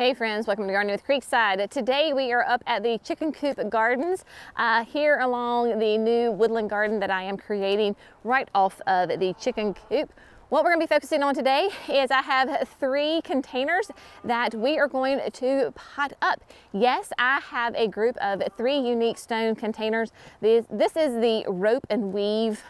Hey friends, welcome to Gardening with Creekside. Today we are up at the Chicken Coop Gardens uh, here along the new woodland garden that I am creating right off of the chicken coop. What we're going to be focusing on today is I have three containers that we are going to pot up. Yes, I have a group of three unique stone containers. This, this is the rope and weave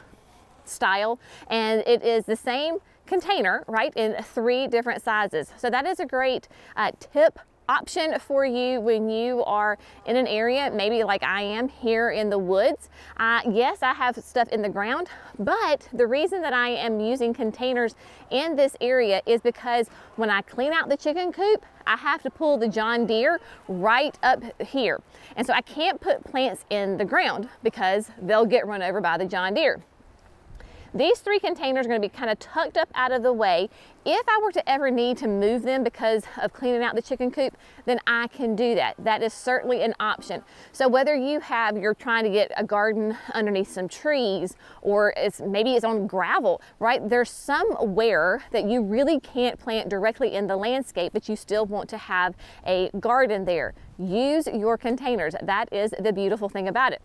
style and it is the same container, right, in three different sizes. So that is a great uh, tip option for you when you are in an area, maybe like I am here in the woods. Uh, yes, I have stuff in the ground, but the reason that I am using containers in this area is because when I clean out the chicken coop, I have to pull the John Deere right up here. And so I can't put plants in the ground because they'll get run over by the John Deere. These three containers are gonna be kind of tucked up out of the way. If I were to ever need to move them because of cleaning out the chicken coop, then I can do that. That is certainly an option. So whether you have, you're trying to get a garden underneath some trees or it's maybe it's on gravel, right? There's somewhere that you really can't plant directly in the landscape, but you still want to have a garden there. Use your containers. That is the beautiful thing about it.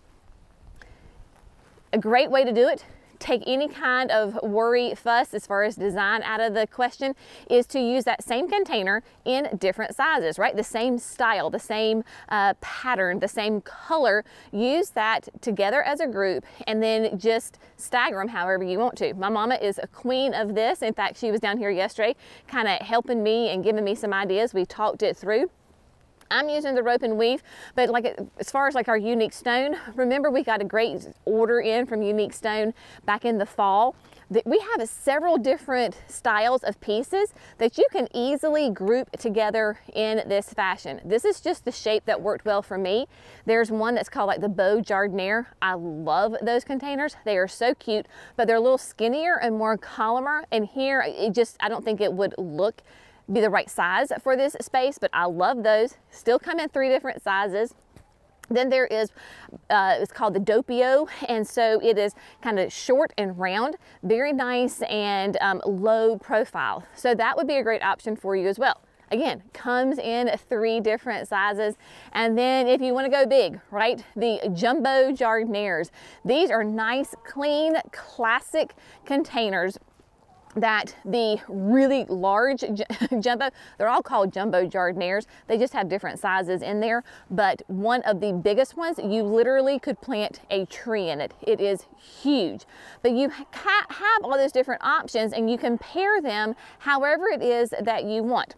A great way to do it take any kind of worry fuss as far as design out of the question is to use that same container in different sizes, right? The same style, the same uh, pattern, the same color. Use that together as a group and then just stagger them however you want to. My mama is a queen of this. In fact, she was down here yesterday kind of helping me and giving me some ideas. We talked it through. I'm using the rope and weave, but like as far as like our unique stone, remember we got a great order in from Unique Stone back in the fall. We have several different styles of pieces that you can easily group together in this fashion. This is just the shape that worked well for me. There's one that's called like the Beau Jardiniere. I love those containers. They are so cute, but they're a little skinnier and more columnar. And here, it just, I don't think it would look be the right size for this space, but I love those. Still come in three different sizes. Then there is, uh, it's called the Doppio, and so it is kind of short and round, very nice and um, low profile. So that would be a great option for you as well. Again, comes in three different sizes. And then if you wanna go big, right, the Jumbo Jardinières. These are nice, clean, classic containers that the really large jumbo, they're all called jumbo jardinières. They just have different sizes in there. But one of the biggest ones, you literally could plant a tree in it. It is huge. But you have all those different options and you can pair them however it is that you want.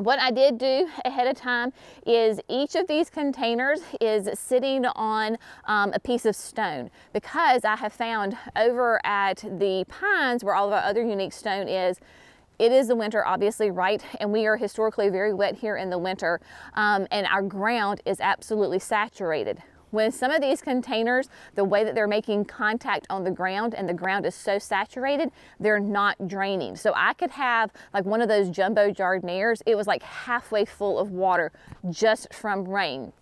What I did do ahead of time is each of these containers is sitting on um, a piece of stone because I have found over at the pines where all of our other unique stone is, it is the winter, obviously, right? And we are historically very wet here in the winter, um, and our ground is absolutely saturated. When some of these containers, the way that they're making contact on the ground and the ground is so saturated, they're not draining. So I could have like one of those jumbo jardinières, it was like halfway full of water just from rain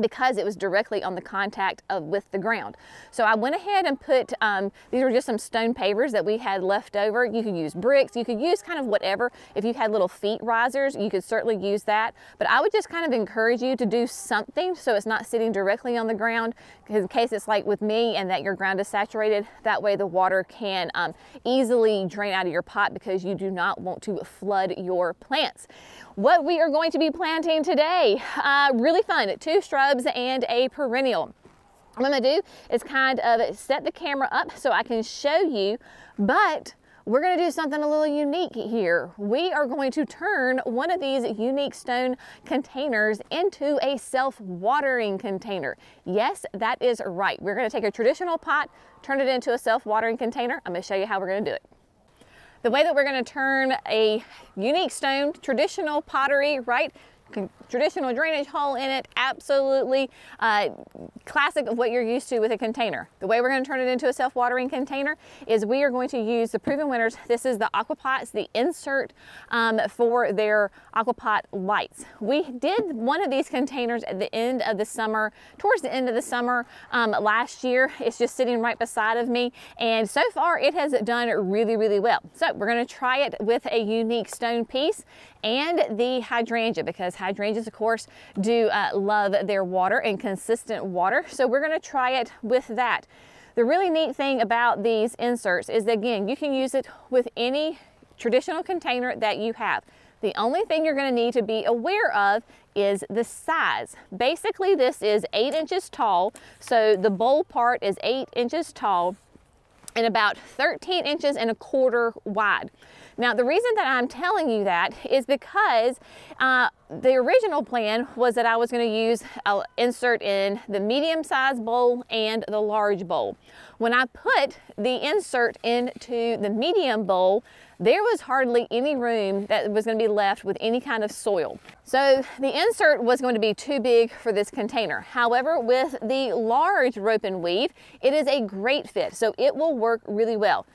because it was directly on the contact of with the ground. So I went ahead and put, um, these were just some stone pavers that we had left over. You could use bricks, you could use kind of whatever. If you had little feet risers, you could certainly use that. But I would just kind of encourage you to do something so it's not sitting directly on the ground in case it's like with me and that your ground is saturated. That way the water can um, easily drain out of your pot because you do not want to flood your plants. What we are going to be planting today, uh, really fun, two shrubs shrubs and a perennial. What I'm gonna do is kind of set the camera up so I can show you, but we're gonna do something a little unique here. We are going to turn one of these unique stone containers into a self-watering container. Yes, that is right. We're gonna take a traditional pot, turn it into a self-watering container. I'm gonna show you how we're gonna do it. The way that we're gonna turn a unique stone, traditional pottery, right, traditional drainage hole in it, absolutely uh, classic of what you're used to with a container. The way we're going to turn it into a self-watering container is we are going to use the Proven Winners. This is the Aquapots, the insert um, for their Aquapot lights. We did one of these containers at the end of the summer, towards the end of the summer um, last year. It's just sitting right beside of me and so far it has done really, really well. So we're going to try it with a unique stone piece and the hydrangea because hydrangeas, of course, do uh, love their water and consistent water. So we're gonna try it with that. The really neat thing about these inserts is again, you can use it with any traditional container that you have. The only thing you're gonna need to be aware of is the size. Basically, this is eight inches tall. So the bowl part is eight inches tall and about 13 inches and a quarter wide. Now, the reason that I'm telling you that is because uh, the original plan was that I was going to use an insert in the medium size bowl and the large bowl. When I put the insert into the medium bowl, there was hardly any room that was going to be left with any kind of soil. So the insert was going to be too big for this container. However, with the large rope and weave, it is a great fit. So it will work really well.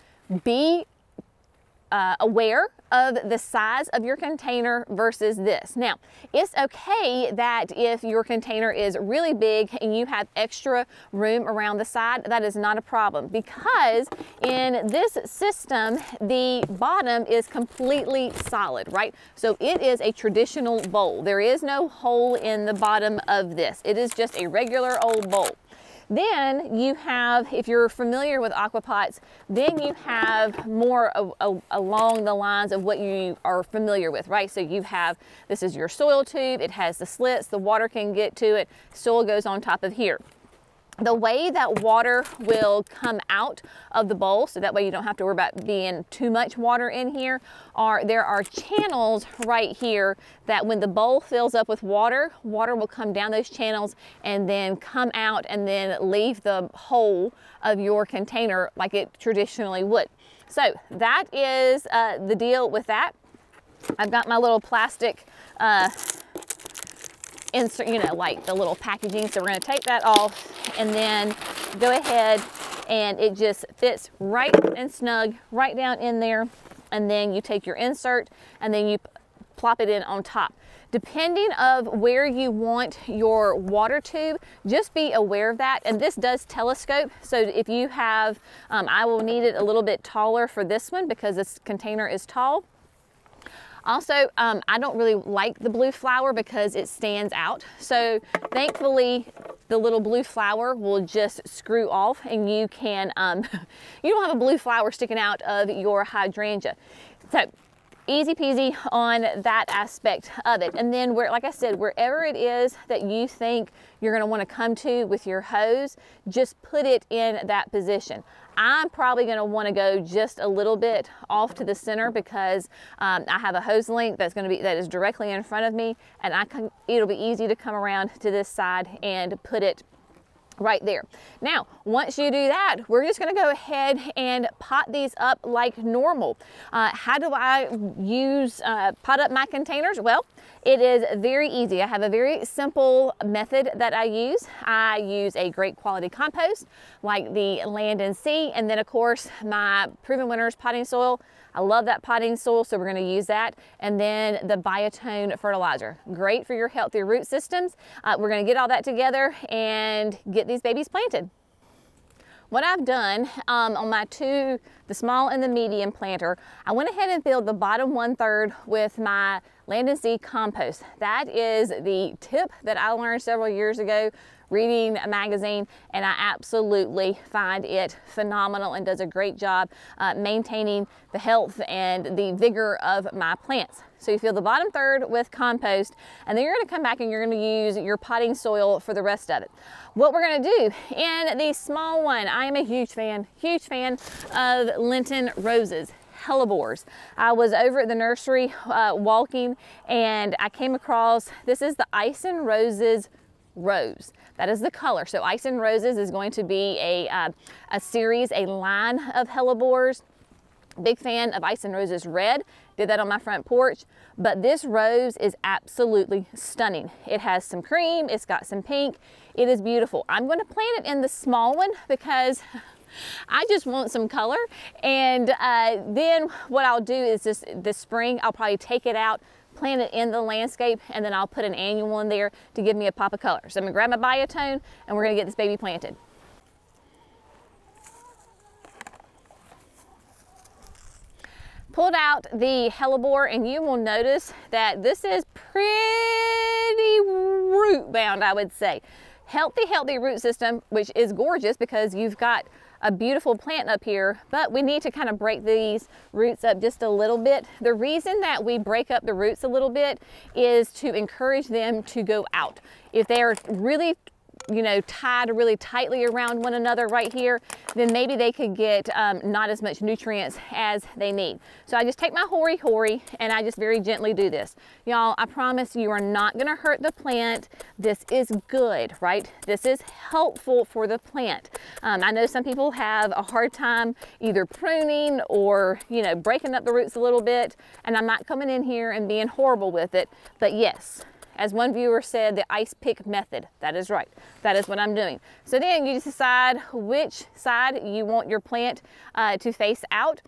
Be uh, aware of the size of your container versus this. Now, it's okay that if your container is really big and you have extra room around the side, that is not a problem because in this system, the bottom is completely solid, right? So it is a traditional bowl. There is no hole in the bottom of this. It is just a regular old bowl. Then you have, if you're familiar with aquapots, then you have more of, of, along the lines of what you are familiar with, right? So you have, this is your soil tube, it has the slits, the water can get to it, soil goes on top of here the way that water will come out of the bowl, so that way you don't have to worry about being too much water in here, are there are channels right here that when the bowl fills up with water, water will come down those channels and then come out and then leave the hole of your container like it traditionally would. So that is uh, the deal with that. I've got my little plastic uh, insert, you know, like the little packaging. So we're gonna take that off and then go ahead and it just fits right and snug right down in there. And then you take your insert and then you plop it in on top. Depending of where you want your water tube, just be aware of that. And this does telescope. So if you have, um, I will need it a little bit taller for this one because this container is tall. Also, um, I don't really like the blue flower because it stands out. So thankfully, the little blue flower will just screw off and you can, um, you don't have a blue flower sticking out of your hydrangea. So easy peasy on that aspect of it. And then where, like I said, wherever it is that you think you're gonna wanna come to with your hose, just put it in that position. I'm probably gonna wanna go just a little bit off to the center because um, I have a hose link that's gonna be, that is directly in front of me and I can, it'll be easy to come around to this side and put it right there. Now, once you do that, we're just gonna go ahead and pot these up like normal. Uh, how do I use, uh, pot up my containers? Well, it is very easy. I have a very simple method that I use. I use a great quality compost like the Land and Sea, and then of course my Proven Winners potting soil. I love that potting soil, so we're gonna use that. And then the Biotone fertilizer. Great for your healthy root systems. Uh, we're gonna get all that together and get these babies planted. What I've done um, on my two, the small and the medium planter, I went ahead and filled the bottom one third with my Land and Sea compost. That is the tip that I learned several years ago reading a magazine and I absolutely find it phenomenal and does a great job uh, maintaining the health and the vigor of my plants. So you fill the bottom third with compost and then you're gonna come back and you're gonna use your potting soil for the rest of it. What we're gonna do in the small one, I am a huge fan, huge fan of Lenten roses hellebores. I was over at the nursery uh, walking and I came across, this is the Ice and Roses Rose. That is the color. So Ice and Roses is going to be a, uh, a series, a line of hellebores. Big fan of Ice and Roses Red. Did that on my front porch. But this rose is absolutely stunning. It has some cream, it's got some pink. It is beautiful. I'm going to plant it in the small one because I just want some color. And uh, then what I'll do is this, this spring, I'll probably take it out, plant it in the landscape, and then I'll put an annual in there to give me a pop of color. So I'm gonna grab my biotone and we're gonna get this baby planted. pulled out the hellebore and you will notice that this is pretty root bound, I would say. Healthy, healthy root system, which is gorgeous because you've got a beautiful plant up here, but we need to kind of break these roots up just a little bit. The reason that we break up the roots a little bit is to encourage them to go out. If they're really you know, tied really tightly around one another right here, then maybe they could get um, not as much nutrients as they need. So I just take my hori hori and I just very gently do this. Y'all, I promise you are not gonna hurt the plant. This is good, right? This is helpful for the plant. Um, I know some people have a hard time either pruning or, you know, breaking up the roots a little bit, and I'm not coming in here and being horrible with it, but yes, as one viewer said, the ice pick method. That is right. That is what I'm doing. So then you decide which side you want your plant uh, to face out.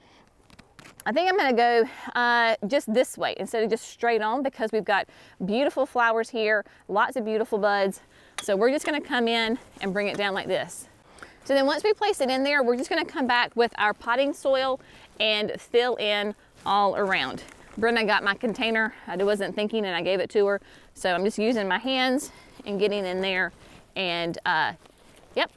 I think I'm gonna go uh, just this way instead of just straight on because we've got beautiful flowers here, lots of beautiful buds. So we're just gonna come in and bring it down like this. So then once we place it in there, we're just gonna come back with our potting soil and fill in all around. Brenda got my container. I wasn't thinking and I gave it to her. So I'm just using my hands and getting in there and uh, yep,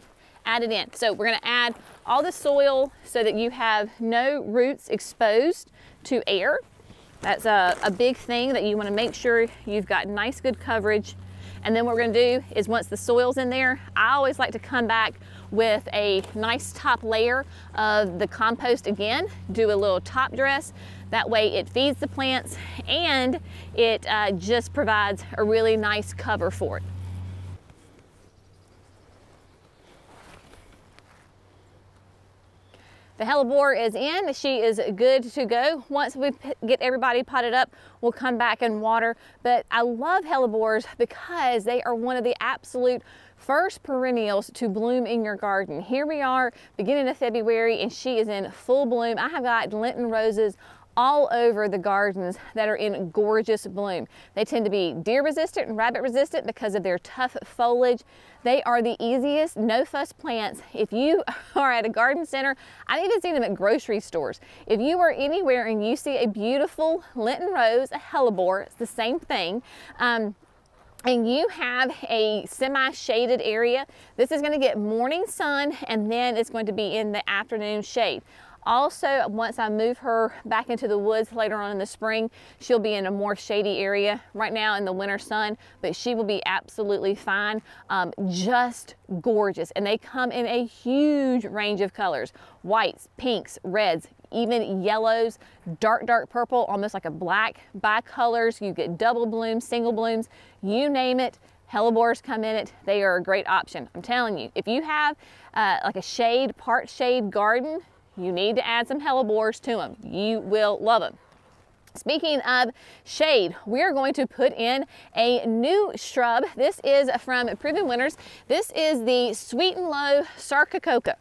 add it in. So we're gonna add all the soil so that you have no roots exposed to air. That's a, a big thing that you wanna make sure you've got nice good coverage. And then what we're gonna do is once the soil's in there, I always like to come back with a nice top layer of the compost again, do a little top dress. That way it feeds the plants and it uh, just provides a really nice cover for it. The hellebore is in, she is good to go. Once we get everybody potted up, we'll come back and water. But I love hellebores because they are one of the absolute first perennials to bloom in your garden. Here we are, beginning of February, and she is in full bloom. I have got Lenten roses all over the gardens that are in gorgeous bloom. They tend to be deer resistant and rabbit resistant because of their tough foliage. They are the easiest no fuss plants. If you are at a garden center, I've even seen them at grocery stores. If you are anywhere and you see a beautiful Lenten rose, a hellebore, it's the same thing. Um, and you have a semi-shaded area, this is going to get morning sun and then it's going to be in the afternoon shade. Also, once I move her back into the woods later on in the spring, she'll be in a more shady area right now in the winter sun, but she will be absolutely fine. Um, just gorgeous. And they come in a huge range of colors. Whites, pinks, reds, even yellows, dark, dark purple, almost like a black bicolors. You get double blooms, single blooms, you name it. Hellebores come in it. They are a great option. I'm telling you, if you have uh, like a shade, part shade garden, you need to add some hellebores to them. You will love them. Speaking of shade, we're going to put in a new shrub. This is from Proven Winners. This is the Sweet and Low Sarcococca.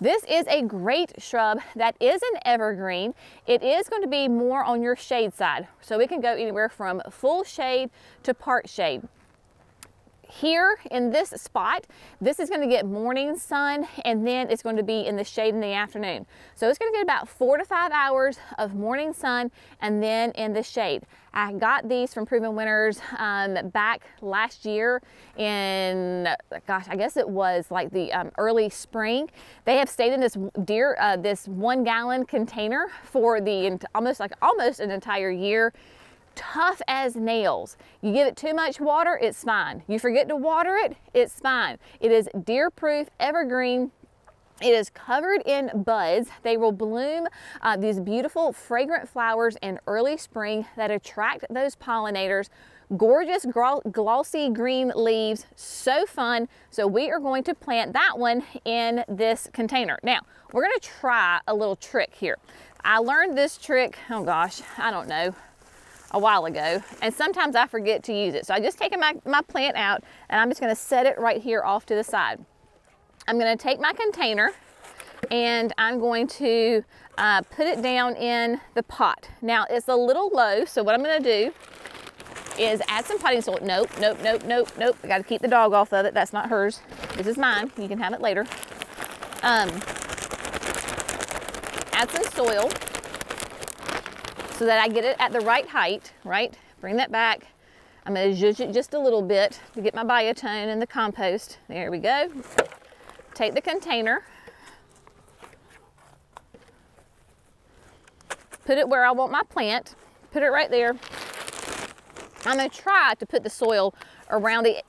This is a great shrub that is an evergreen. It is going to be more on your shade side. So it can go anywhere from full shade to part shade here in this spot, this is going to get morning sun and then it's going to be in the shade in the afternoon. So it's going to get about four to five hours of morning sun and then in the shade. I got these from Proven Winners um, back last year in, gosh, I guess it was like the um, early spring. They have stayed in this deer, uh, this one gallon container for the almost like almost an entire year tough as nails. You give it too much water, it's fine. You forget to water it, it's fine. It is deer proof, evergreen, it is covered in buds. They will bloom uh, these beautiful fragrant flowers in early spring that attract those pollinators. Gorgeous glossy green leaves, so fun. So we are going to plant that one in this container. Now, we're gonna try a little trick here. I learned this trick, oh gosh, I don't know, a while ago and sometimes I forget to use it. So I just taken my, my plant out and I'm just gonna set it right here off to the side. I'm gonna take my container and I'm going to uh, put it down in the pot. Now it's a little low, so what I'm gonna do is add some potting soil. Nope, nope, nope, nope, nope. I gotta keep the dog off of it. That's not hers. This is mine. You can have it later. Um, add some soil so that I get it at the right height, right? Bring that back. I'm gonna zhuzh it just a little bit to get my biotone and the compost. There we go. Take the container, put it where I want my plant, put it right there. I'm gonna try to put the soil around the,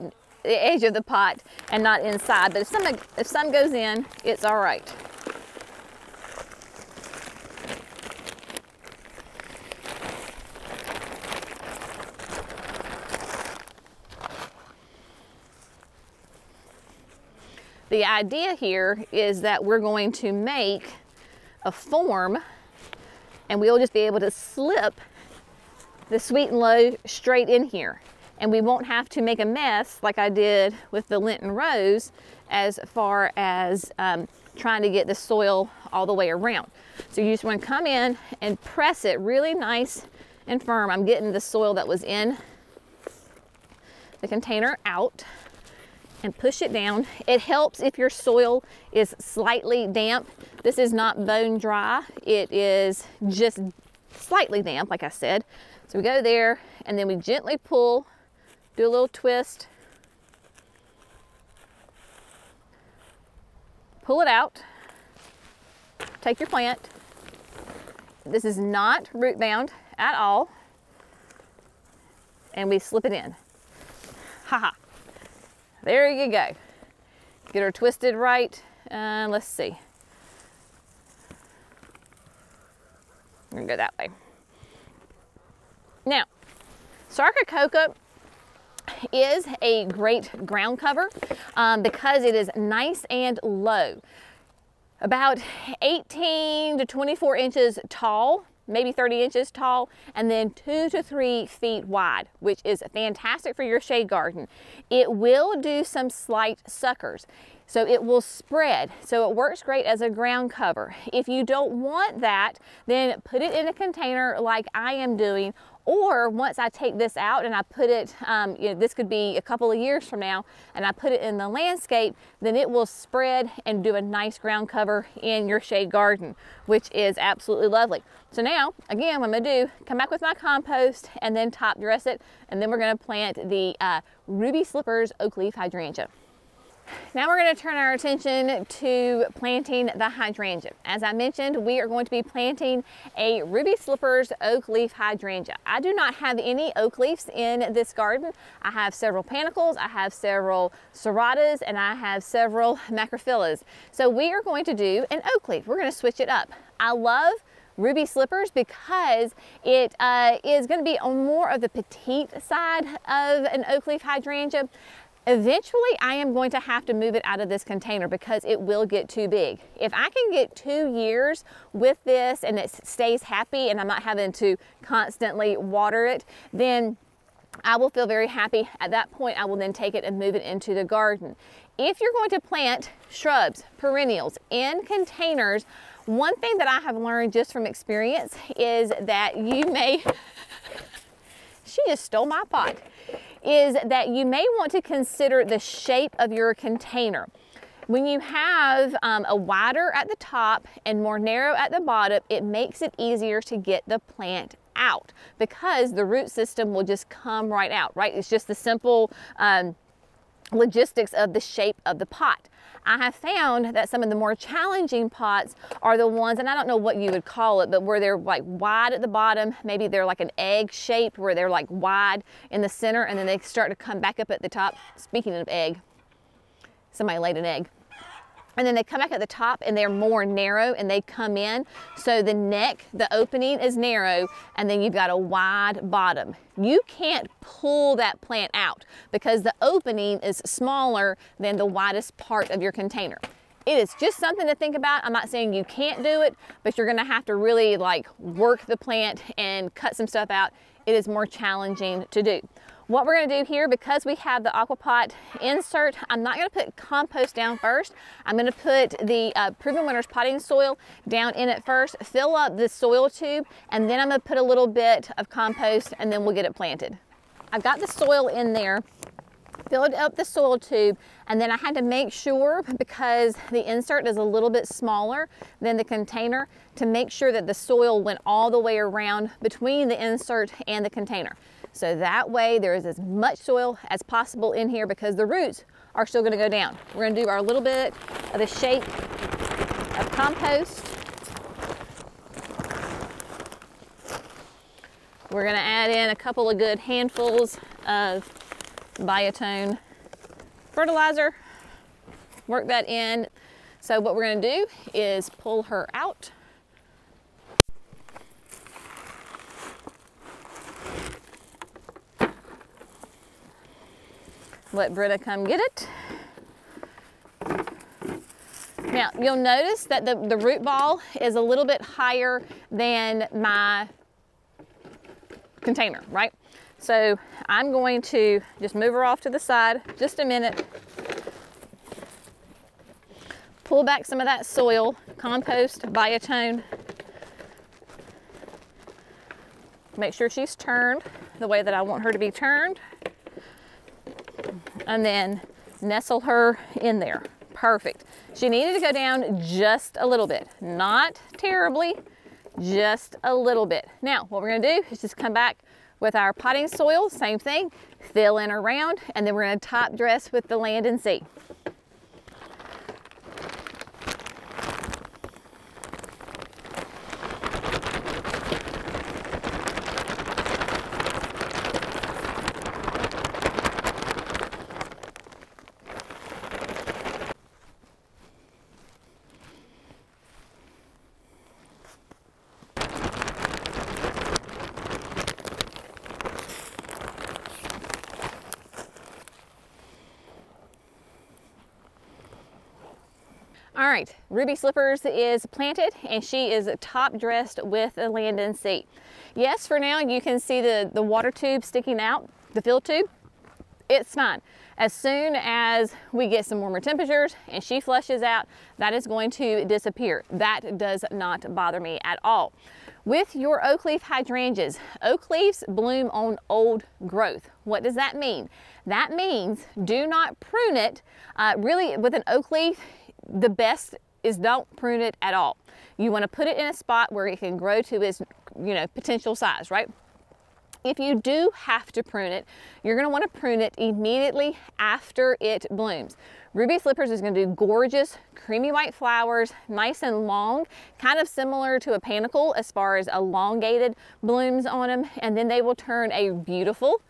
the edge of the pot and not inside, but if some, if some goes in, it's all right. The idea here is that we're going to make a form and we'll just be able to slip the sweet and low straight in here. And we won't have to make a mess like I did with the Lenten Rose as far as um, trying to get the soil all the way around. So you just want to come in and press it really nice and firm. I'm getting the soil that was in the container out and push it down. It helps if your soil is slightly damp. This is not bone dry. It is just slightly damp, like I said. So we go there and then we gently pull, do a little twist, pull it out, take your plant. This is not root bound at all. And we slip it in. Haha. There you go. Get her twisted right. Uh, let's see. We're gonna go that way. Now, Sarcococca is a great ground cover um, because it is nice and low. About 18 to 24 inches tall maybe 30 inches tall, and then two to three feet wide, which is fantastic for your shade garden. It will do some slight suckers. So it will spread. So it works great as a ground cover. If you don't want that, then put it in a container like I am doing or once I take this out and I put it, um, you know, this could be a couple of years from now, and I put it in the landscape, then it will spread and do a nice ground cover in your shade garden, which is absolutely lovely. So now, again, what I'm gonna do, come back with my compost and then top dress it, and then we're gonna plant the uh, Ruby Slippers Oak Leaf Hydrangea. Now we're going to turn our attention to planting the hydrangea. As I mentioned, we are going to be planting a Ruby Slippers oak leaf hydrangea. I do not have any oak leaves in this garden. I have several panicles, I have several serratas, and I have several macrophyllas. So we are going to do an oak leaf. We're going to switch it up. I love ruby slippers because it uh, is going to be on more of the petite side of an oak leaf hydrangea. Eventually, I am going to have to move it out of this container because it will get too big. If I can get two years with this and it stays happy and I'm not having to constantly water it, then I will feel very happy. At that point, I will then take it and move it into the garden. If you're going to plant shrubs, perennials in containers, one thing that I have learned just from experience is that you may, she just stole my pot is that you may want to consider the shape of your container. When you have um, a wider at the top and more narrow at the bottom, it makes it easier to get the plant out because the root system will just come right out, right? It's just the simple um, logistics of the shape of the pot. I have found that some of the more challenging pots are the ones, and I don't know what you would call it, but where they're like wide at the bottom, maybe they're like an egg shape where they're like wide in the center and then they start to come back up at the top. Speaking of egg, somebody laid an egg and then they come back at the top and they're more narrow and they come in. So the neck, the opening is narrow and then you've got a wide bottom. You can't pull that plant out because the opening is smaller than the widest part of your container. It is just something to think about. I'm not saying you can't do it, but you're gonna have to really like work the plant and cut some stuff out. It is more challenging to do. What we're gonna do here, because we have the aquapot insert, I'm not gonna put compost down first. I'm gonna put the uh, Proven Winners potting soil down in it first, fill up the soil tube, and then I'm gonna put a little bit of compost and then we'll get it planted. I've got the soil in there filled up the soil tube and then I had to make sure because the insert is a little bit smaller than the container to make sure that the soil went all the way around between the insert and the container. So that way there is as much soil as possible in here because the roots are still gonna go down. We're gonna do our little bit of a shape of compost. We're gonna add in a couple of good handfuls of Biotone fertilizer. Work that in. So what we're gonna do is pull her out. Let Britta come get it. Now, you'll notice that the, the root ball is a little bit higher than my container, right? So I'm going to just move her off to the side just a minute. Pull back some of that soil, compost, biotone. Make sure she's turned the way that I want her to be turned. And then nestle her in there. Perfect. She needed to go down just a little bit, not terribly, just a little bit. Now, what we're gonna do is just come back with our potting soil, same thing, fill in around, and then we're gonna top dress with the land and sea. All right, Ruby Slippers is planted and she is top dressed with a land and sea. Yes, for now you can see the, the water tube sticking out, the fill tube. It's fine. As soon as we get some warmer temperatures and she flushes out, that is going to disappear. That does not bother me at all. With your oak leaf hydrangeas, oak leaves bloom on old growth. What does that mean? That means do not prune it. Uh, really, with an oak leaf, the best is don't prune it at all. You want to put it in a spot where it can grow to its, you know, potential size, right? If you do have to prune it, you're going to want to prune it immediately after it blooms. Ruby Slippers is going to do gorgeous creamy white flowers, nice and long, kind of similar to a panicle as far as elongated blooms on them, and then they will turn a beautiful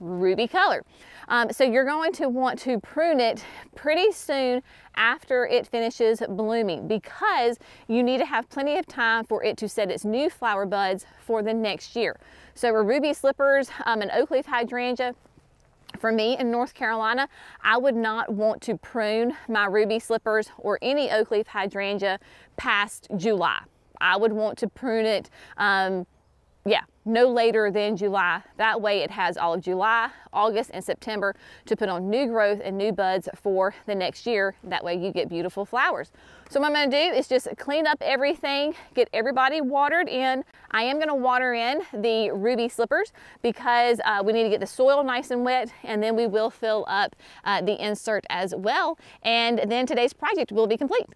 ruby color. Um, so you're going to want to prune it pretty soon after it finishes blooming because you need to have plenty of time for it to set its new flower buds for the next year. So ruby slippers, um, an oak leaf hydrangea, for me in North Carolina, I would not want to prune my ruby slippers or any oak leaf hydrangea past July. I would want to prune it um, yeah, no later than July. That way it has all of July, August, and September to put on new growth and new buds for the next year. That way you get beautiful flowers. So what I'm gonna do is just clean up everything, get everybody watered in. I am gonna water in the ruby slippers because uh, we need to get the soil nice and wet and then we will fill up uh, the insert as well. And then today's project will be complete.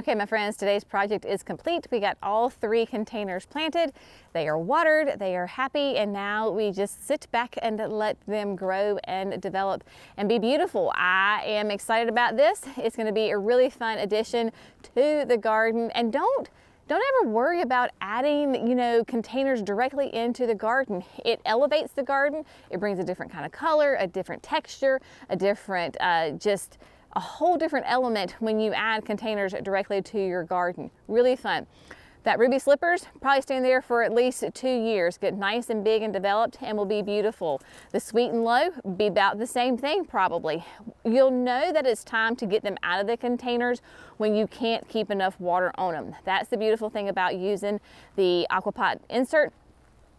Okay, my friends, today's project is complete. We got all three containers planted. They are watered, they are happy, and now we just sit back and let them grow and develop and be beautiful. I am excited about this. It's gonna be a really fun addition to the garden. And don't don't ever worry about adding, you know, containers directly into the garden. It elevates the garden. It brings a different kind of color, a different texture, a different, uh, just a whole different element when you add containers directly to your garden. Really fun. That ruby slippers probably stay there for at least two years, get nice and big and developed and will be beautiful. The sweet and low be about the same thing probably. You'll know that it's time to get them out of the containers when you can't keep enough water on them. That's the beautiful thing about using the Aquapot insert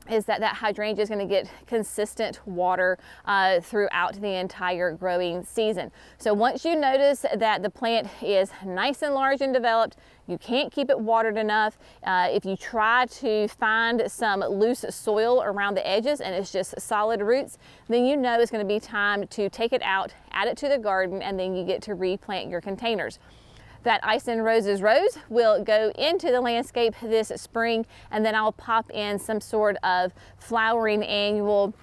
is that that hydrangea is going to get consistent water uh, throughout the entire growing season. So once you notice that the plant is nice and large and developed, you can't keep it watered enough. Uh, if you try to find some loose soil around the edges and it's just solid roots, then you know it's going to be time to take it out, add it to the garden, and then you get to replant your containers. That Ice and Roses rose will go into the landscape this spring and then I'll pop in some sort of flowering annual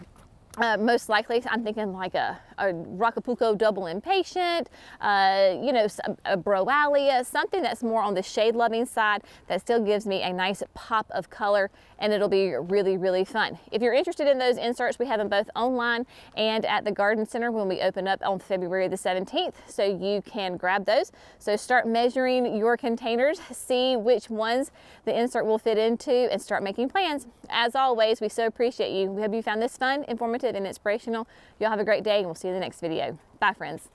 uh, most likely, I'm thinking like a, a Rockapulco double impatient, uh, you know, a, Browallia, something that's more on the shade loving side that still gives me a nice pop of color and it'll be really, really fun. If you're interested in those inserts, we have them both online and at the Garden Center when we open up on February the 17th. So you can grab those. So start measuring your containers, see which ones the insert will fit into and start making plans. As always, we so appreciate you. We hope you found this fun, informative, and inspirational. Y'all have a great day and we'll see you in the next video. Bye friends.